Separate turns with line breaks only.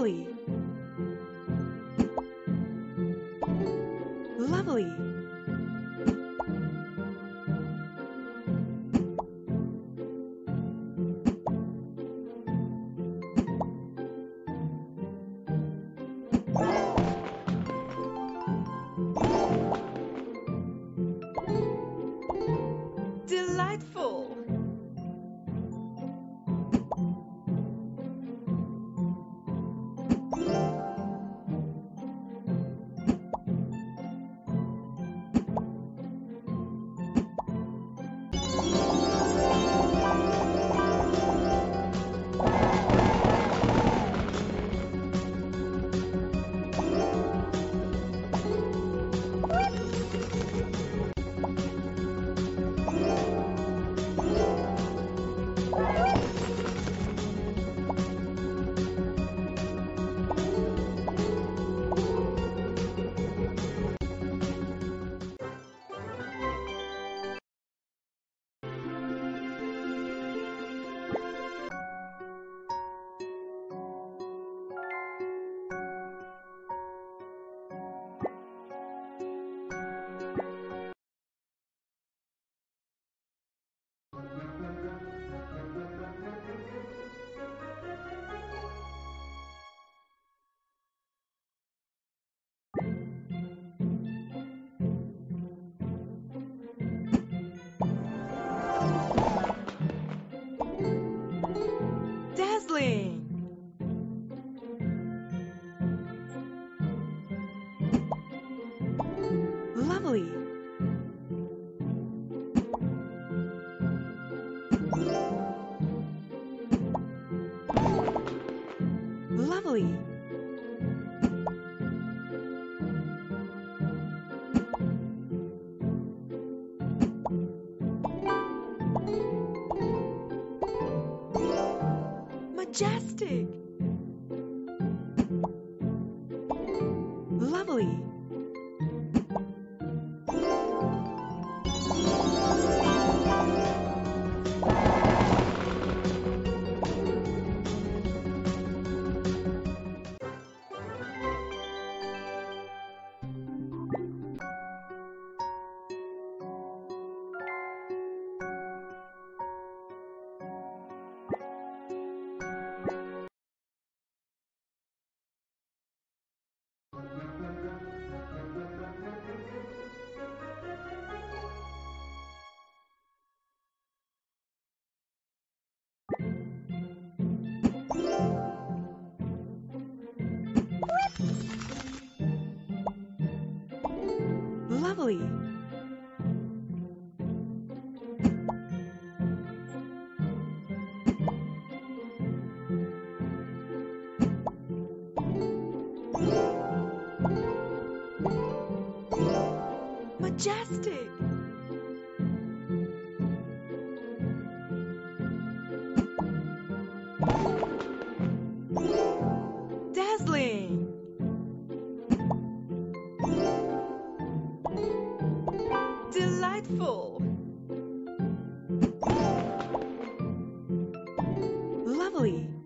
Lovely. Dazzling. Lovely. Lovely. Majestic. Lovely. Majestic. Dazzling. Really?